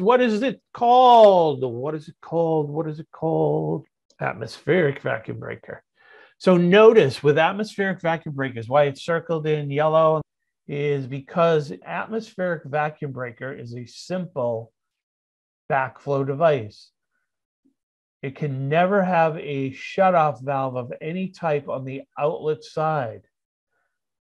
what is it called? What is it called? What is it called? Atmospheric vacuum breaker. So notice with atmospheric vacuum breakers, why it's circled in yellow is because atmospheric vacuum breaker is a simple backflow device. It can never have a shutoff valve of any type on the outlet side.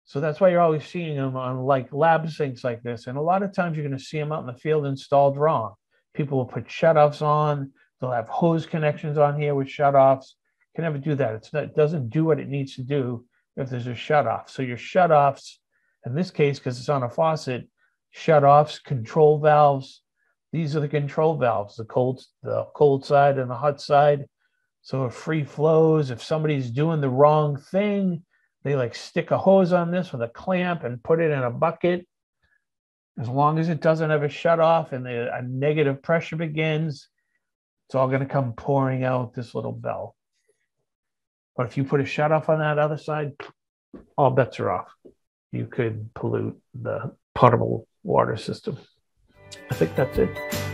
So that's why you're always seeing them on like lab sinks like this. And a lot of times you're going to see them out in the field installed wrong. People will put shutoffs on. They'll have hose connections on here with shutoffs. Can never do that. It's not, it doesn't do what it needs to do if there's a shutoff. So your shutoffs, in this case, because it's on a faucet, shutoffs, control valves. These are the control valves, the cold, the cold side and the hot side. So if free flows. If somebody's doing the wrong thing, they like stick a hose on this with a clamp and put it in a bucket. As long as it doesn't have a shut off and the, a negative pressure begins, it's all going to come pouring out this little bell. But if you put a shut off on that other side, all bets are off. You could pollute the potable water system. I think that's it.